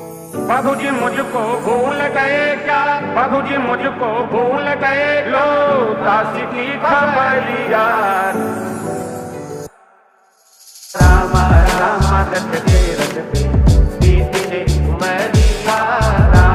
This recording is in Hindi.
बाबू जी मुझको भूल गए क्या? बाबू जी मुझको भूल गए? लो, दासी की खबर लिया